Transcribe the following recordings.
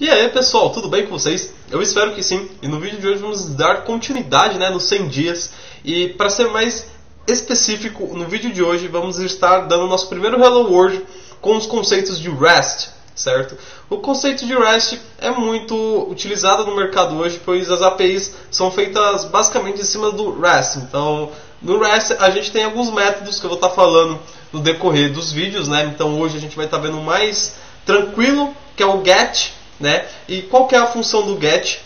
E aí pessoal, tudo bem com vocês? Eu espero que sim. E no vídeo de hoje vamos dar continuidade né, nos 100 dias. E para ser mais específico, no vídeo de hoje vamos estar dando nosso primeiro Hello World com os conceitos de REST, certo? O conceito de REST é muito utilizado no mercado hoje, pois as APIs são feitas basicamente em cima do REST. Então, no REST a gente tem alguns métodos que eu vou estar falando no decorrer dos vídeos, né? Então hoje a gente vai estar vendo mais tranquilo, que é o GET, né? E qual que é a função do get?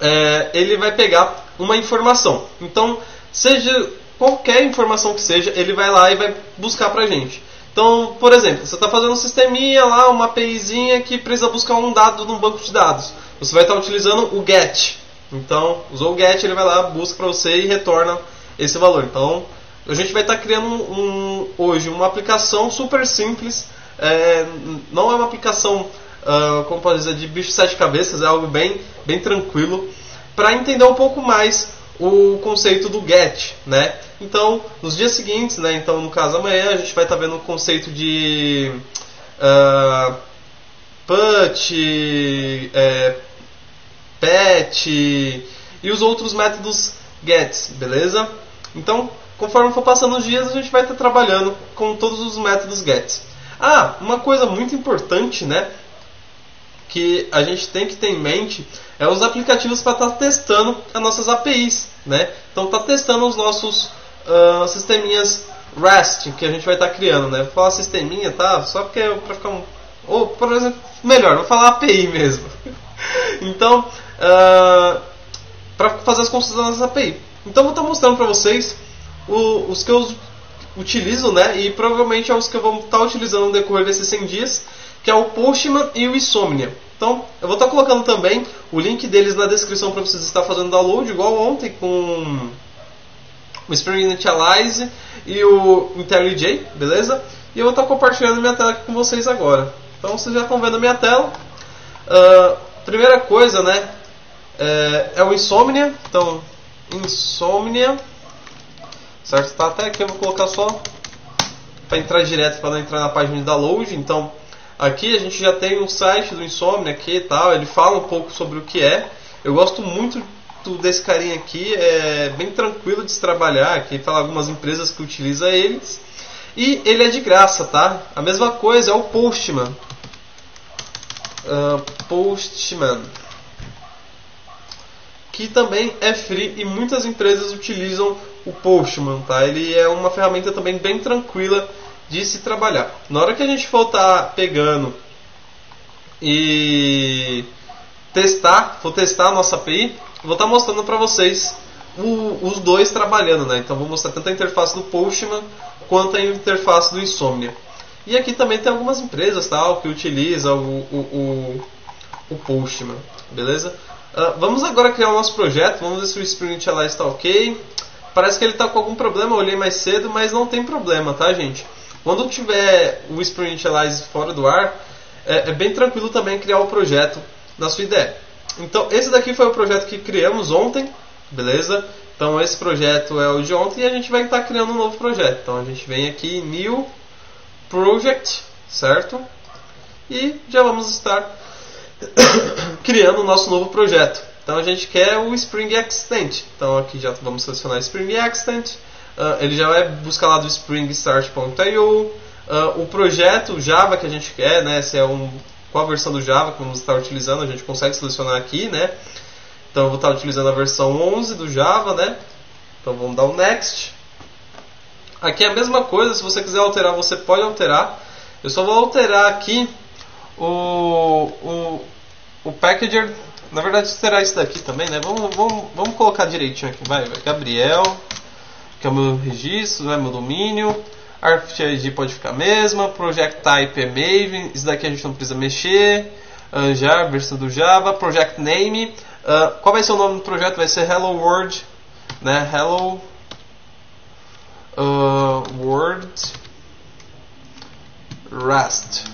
É, ele vai pegar uma informação. Então, seja qualquer informação que seja, ele vai lá e vai buscar pra gente. Então, por exemplo, você está fazendo um sisteminha lá, uma APIzinha que precisa buscar um dado num banco de dados. Você vai estar utilizando o get. Então, usou o get, ele vai lá, busca para você e retorna esse valor. Então, a gente vai estar criando um, hoje uma aplicação super simples. É, não é uma aplicação uh, como pode dizer, de bicho sete cabeças, é algo bem, bem tranquilo, para entender um pouco mais o conceito do get, né? Então, nos dias seguintes, né? Então, no caso amanhã, a gente vai estar tá vendo o conceito de uh, put, é, pet e os outros métodos gets, beleza? Então, conforme for passando os dias, a gente vai estar tá trabalhando com todos os métodos gets. Ah, uma coisa muito importante, né? Que a gente tem que ter em mente é os aplicativos para estar tá testando as nossas APIs, né? Então tá testando os nossos uh, sisteminhas REST que a gente vai estar tá criando, né? Vou falar sisteminha, tá? Só porque para ficar um ou por exemplo, melhor, vou falar API mesmo. então, uh, para fazer as construções das API. Então vou estar tá mostrando para vocês o, os que eu utilizo, né? E provavelmente é os que eu vou estar tá utilizando no decorrer desses 100 dias que é o Postman e o Insomnia. Então, eu vou estar colocando também o link deles na descrição para vocês estar fazendo download, igual ontem com o Spring Initialize e o IntelliJ, beleza? E eu vou estar compartilhando minha tela aqui com vocês agora. Então, vocês já estão vendo minha tela. Uh, primeira coisa, né, é, é o Insomnia. Então, Insomnia, certo? Tá até aqui, eu vou colocar só para entrar direto, para não entrar na página de download. Então, Aqui a gente já tem um site do Insomnia aqui e tal, ele fala um pouco sobre o que é. Eu gosto muito desse carinha aqui, é bem tranquilo de se trabalhar, aqui fala algumas empresas que utilizam eles. E ele é de graça, tá? A mesma coisa é o Postman. Uh, Postman. Que também é free e muitas empresas utilizam o Postman, tá? Ele é uma ferramenta também bem tranquila de se trabalhar. Na hora que a gente for estar tá pegando e testar, for testar a nossa API, vou estar tá mostrando para vocês o, os dois trabalhando, né? Então vou mostrar tanto a interface do Postman quanto a interface do Insomnia. E aqui também tem algumas empresas tal que utilizam o, o, o, o Postman, beleza? Uh, vamos agora criar o nosso projeto, vamos ver se o Sprint lá está ok. Parece que ele está com algum problema, eu olhei mais cedo, mas não tem problema, tá gente? Quando tiver o Spring Initialize fora do ar, é, é, bem tranquilo também criar o projeto na sua ideia. Então, esse daqui foi o projeto que criamos ontem, beleza? Então, esse projeto é o de ontem e a gente vai estar criando um novo projeto. Então, a gente vem aqui New Project, certo? E já vamos estar criando o nosso novo projeto. Então, a gente quer o Spring Extent. Então, aqui já vamos selecionar Spring Extent. Uh, ele já vai buscar lá do springstart.io. Uh, ah, o projeto Java que a gente quer, né, se é um, qual a versão do Java que vamos estar utilizando, a gente consegue selecionar aqui, né? Então eu vou estar utilizando a versão 11 do Java, né? Então vamos dar o Next. Aqui é a mesma coisa, se você quiser alterar, você pode alterar. Eu só vou alterar aqui o, o, o packager. Na verdade, terá isso daqui também, né? Vamos, vamos, vamos colocar direitinho aqui, vai, vai. Gabriel que é o meu registro, é meu domínio. ID pode ficar a mesma, Project Type é Maven, isso daqui a gente não precisa mexer. Uh, já, versão do Java, Project Name. Uh, qual vai ser o nome do projeto? Vai ser Hello World, né? Hello uh, World Rust.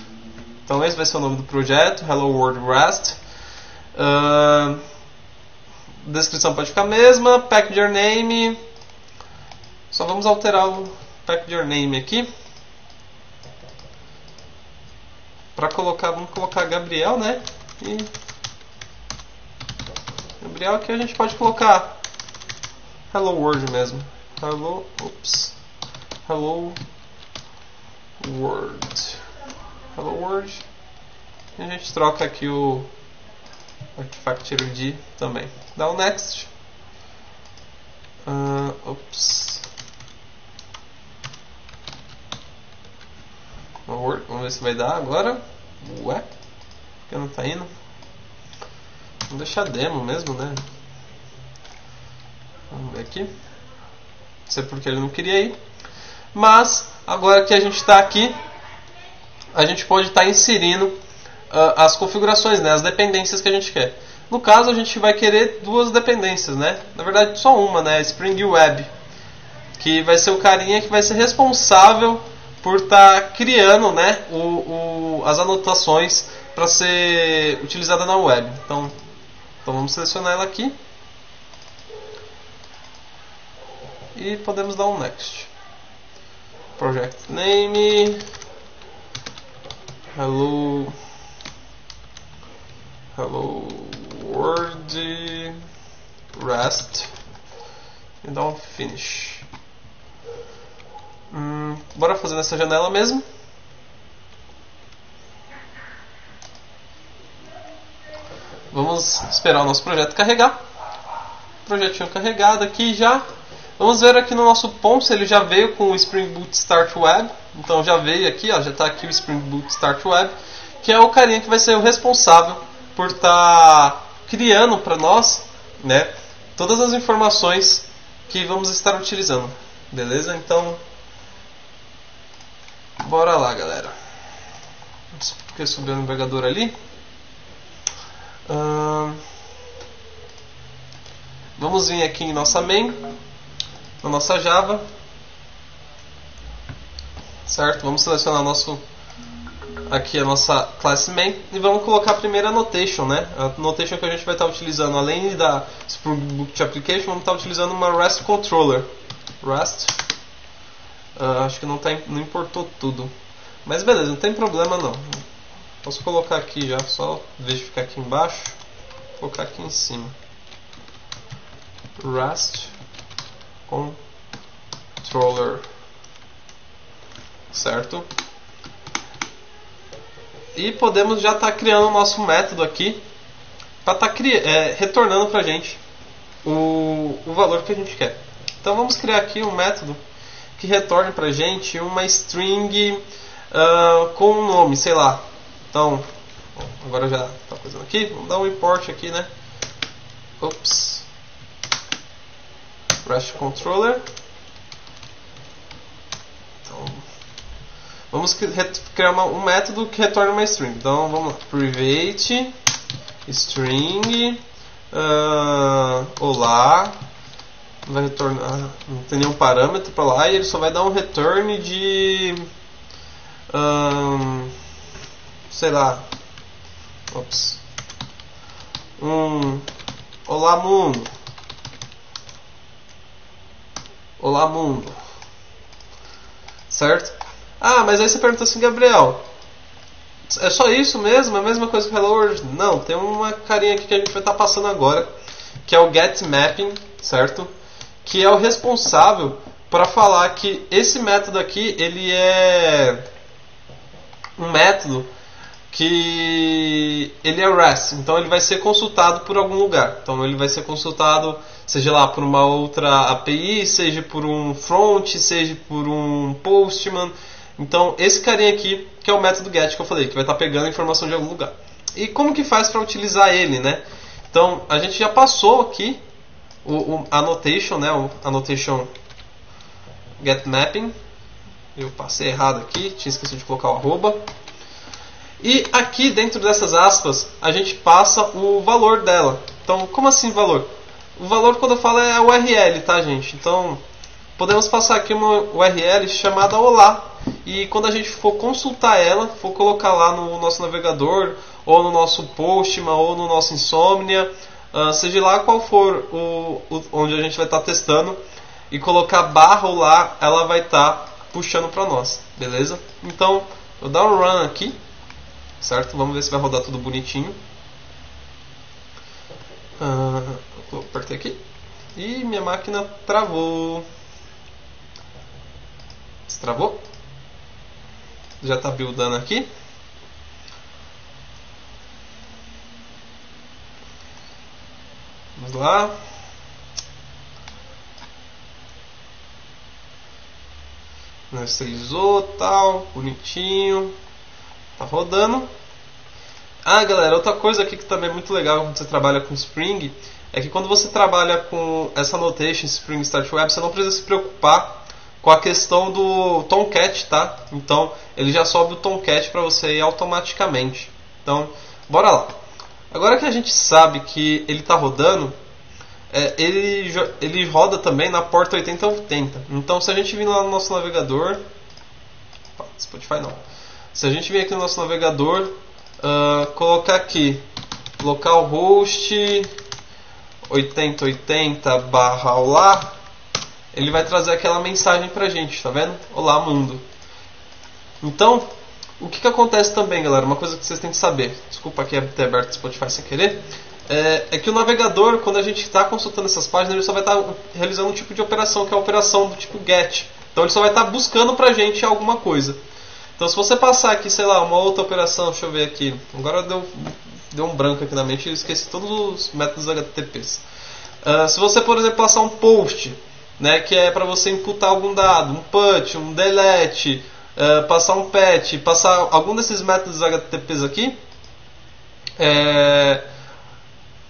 Então esse vai ser o nome do projeto, Hello World Rust. Uh, descrição pode ficar a mesma, Package Name, só vamos alterar o package name aqui. Para colocar, vamos colocar Gabriel, né? E Gabriel aqui a gente pode colocar Hello World mesmo. Hello, oops. Hello World. Hello World. E a gente troca aqui o Artifact ID também. Dá o um Next. Uh, oops. Vamos ver se vai dar agora. Ué? Que não tá indo? Vamos deixar demo mesmo, né? Vamos ver aqui. Não sei porque ele não queria ir. Mas, agora que a gente está aqui, a gente pode estar tá inserindo uh, as configurações, né? as dependências que a gente quer. No caso, a gente vai querer duas dependências, né? Na verdade, só uma, né? Spring Web. Que vai ser o carinha que vai ser responsável por estar tá criando né, o, o, as anotações para ser utilizada na web. Então, então vamos selecionar ela aqui. E podemos dar um next. Project name. Hello. Hello World REST. E dar um finish. Hum, bora fazer nessa janela mesmo. Vamos esperar o nosso projeto carregar. Projetinho carregado aqui já. Vamos ver aqui no nosso ponto se ele já veio com o Spring Boot Start Web. Então já veio aqui, ó, já está aqui o Spring Boot Start Web, que é o carinha que vai ser o responsável por estar tá criando para nós, né, todas as informações que vamos estar utilizando. Beleza? Então Bora lá, galera. Porque subiu o navegador ali. vamos vir aqui em nossa main, na nossa Java. Certo? Vamos selecionar nosso aqui a nossa classe main e vamos colocar a primeira annotation, né? A notation que a gente vai estar utilizando, além da Spring Boot Application, vamos estar utilizando uma REST Controller. REST Uh, acho que não, tá, não importou tudo. Mas beleza, não tem problema não. Posso colocar aqui já, só vejo ficar aqui embaixo. Colocar aqui em cima. Rust controller. Certo? E podemos já estar tá criando o nosso método aqui para estar tá é, retornando para a gente o, o valor que a gente quer. Então vamos criar aqui um método que retorne para gente uma string uh, com um nome, sei lá. Então, bom, agora já está fazendo aqui, vamos dar um import aqui, né? Ops. REST controller. Então, vamos criar uma, um método que retorne uma string. Então, vamos lá. Private string uh, olá vai retornar, não tem nenhum parâmetro para lá e ele só vai dar um return de, um, sei lá, ops, um olá mundo, olá mundo, certo? Ah, mas aí você pergunta assim, Gabriel, é só isso mesmo? É a mesma coisa que Hello World? Não, tem uma carinha aqui que a gente vai estar tá passando agora, que é o get mapping, certo? Que é o responsável para falar que esse método aqui ele é um método que ele é REST, então ele vai ser consultado por algum lugar. Então ele vai ser consultado, seja lá por uma outra API, seja por um front, seja por um postman. Então esse carinha aqui que é o método get que eu falei, que vai estar tá pegando a informação de algum lugar. E como que faz para utilizar ele, né? Então a gente já passou aqui o, o annotation, né, o annotation get mapping. Eu passei errado aqui, tinha esquecido de colocar o arroba. E aqui dentro dessas aspas, a gente passa o valor dela. Então, como assim valor? O valor quando eu falo é URL, tá, gente? Então, podemos passar aqui uma URL chamada olá. E quando a gente for consultar ela, for colocar lá no nosso navegador, ou no nosso Postman, ou no nosso Insomnia, ah, seja lá qual for o, o, onde a gente vai estar tá testando e colocar barro lá, ela vai estar tá puxando para nós, beleza? Então, vou dar um run aqui, certo? Vamos ver se vai rodar tudo bonitinho. Ah, uh, vou apertar aqui. E minha máquina travou. Destravou. Já está buildando aqui. Vamos lá. Estilizou, tal, bonitinho. Tá rodando. Ah, galera, outra coisa aqui que também é muito legal quando você trabalha com Spring é que quando você trabalha com essa notation Spring Start Web, você não precisa se preocupar com a questão do Tomcat, tá? Então, ele já sobe o Tomcat para você automaticamente. Então, bora lá. Agora que a gente sabe que ele está rodando, é, ele, ele roda também na porta 8080. Então, se a gente vir lá no nosso navegador, Spotify não. Se a gente vir aqui no nosso navegador, uh, colocar aqui localhost 8080 barra olá, ele vai trazer aquela mensagem pra gente, tá vendo? Olá mundo. Então, o que, que acontece também, galera? Uma coisa que vocês têm que saber. Desculpa aqui ter aberto o Spotify sem querer. É, é que o navegador, quando a gente está consultando essas páginas, ele só vai estar tá realizando um tipo de operação, que é a operação do tipo GET. Então ele só vai estar tá buscando pra gente alguma coisa. Então se você passar aqui, sei lá, uma outra operação, deixa eu ver aqui. Agora deu, deu um branco aqui na mente e esqueci todos os métodos HTTPs. Uh, ah, se você, por exemplo, passar um post, né, que é para você imputar algum dado, um put, um delete, uh, passar um patch, passar algum desses métodos HTTPs aqui, é,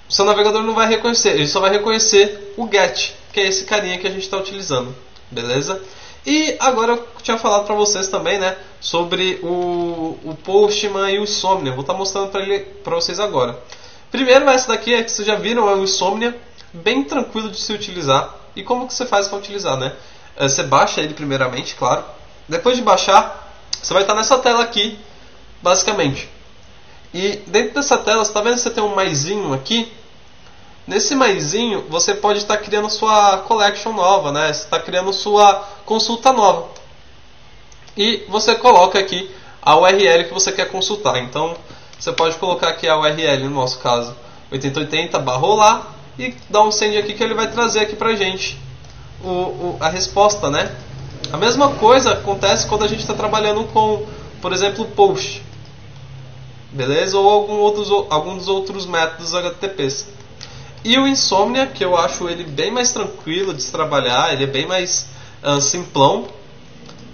seu navegador não vai reconhecer, ele só vai reconhecer o GET, que é esse carinha que a gente está utilizando, beleza? E agora eu tinha falado para vocês também, né, sobre o, o Postman e o Insomnia. Vou estar tá mostrando para vocês agora. Primeiro, essa daqui é que vocês já viram, é o Insomnia, bem tranquilo de se utilizar. E como que você faz para utilizar, né? É, você baixa ele primeiramente, claro. Depois de baixar, você vai estar nessa tela aqui, basicamente. E dentro dessa tela, você está vendo que você tem um maisinho aqui? Nesse maisinho, você pode estar criando sua collection nova, né? Você está criando sua consulta nova. E você coloca aqui a URL que você quer consultar. Então, você pode colocar aqui a URL, no nosso caso, 8080 barra e dar um send aqui que ele vai trazer aqui pra gente o, o, a resposta, né? A mesma coisa acontece quando a gente está trabalhando com, por exemplo, post, beleza? Ou algum outros, algum dos outros métodos HTTPs. E o Insomnia, que eu acho ele bem mais tranquilo de se trabalhar, ele é bem mais uh, simplão.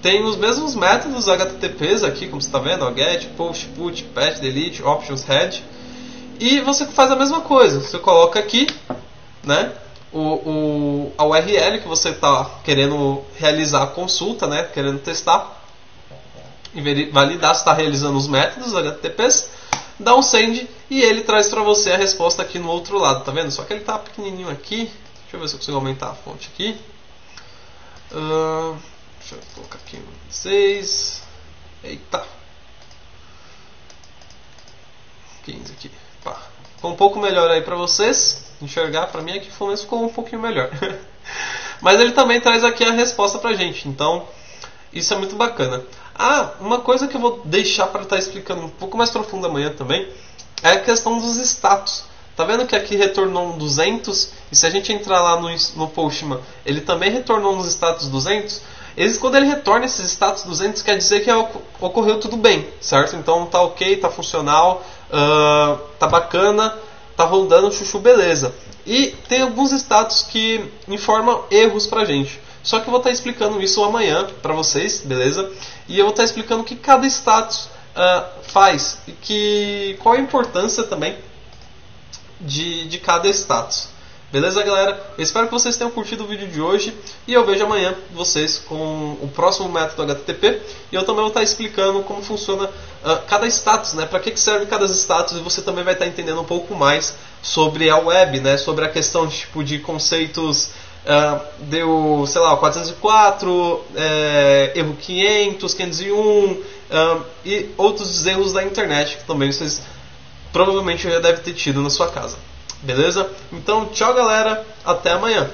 Tem os mesmos métodos HTTPs aqui, como você está vendo, ó, get, post, put, patch, delete, options, head. E você faz a mesma coisa, você coloca aqui né, o, o, a URL que você está querendo realizar a consulta, né, querendo testar e validar se está realizando os métodos HTTPs, dá um send e ele traz para você a resposta aqui no outro lado, tá vendo? Só que ele está pequenininho aqui. Deixa eu ver se eu consigo aumentar a fonte aqui. Uh, deixa eu colocar aqui um 6. Eita. 15 aqui. Pá. Ficou um pouco melhor aí para vocês enxergar. Para mim aqui pelo ficou um pouquinho melhor. Mas ele também traz aqui a resposta pra gente. Então, isso é muito bacana. Ah, uma coisa que eu vou deixar para estar tá explicando um pouco mais profundo amanhã também é a questão dos status. Tá vendo que aqui retornou um 200 e se a gente entrar lá no, no Postman, ele também retornou uns status 200? Eles, quando ele retorna esses status 200, quer dizer que ocorreu tudo bem, certo? Então tá ok, tá funcional, uh, tá bacana, tá rodando chuchu beleza. E tem alguns status que informam erros pra gente. Só que eu vou estar tá explicando isso amanhã para vocês, beleza? E eu vou estar tá explicando o que cada status uh, faz e que qual a importância também de, de cada status. Beleza, galera? Eu espero que vocês tenham curtido o vídeo de hoje e eu vejo amanhã vocês com o próximo método HTTP e eu também vou estar explicando como funciona uh, cada status, né? Para que, que serve cada status e você também vai estar entendendo um pouco mais sobre a web, né? Sobre a questão tipo de conceitos uh, deu, sei lá, 404, é, erro 500, 501 uh, e outros erros da internet que também vocês provavelmente já devem ter tido na sua casa. Beleza? Então, tchau galera, até amanhã.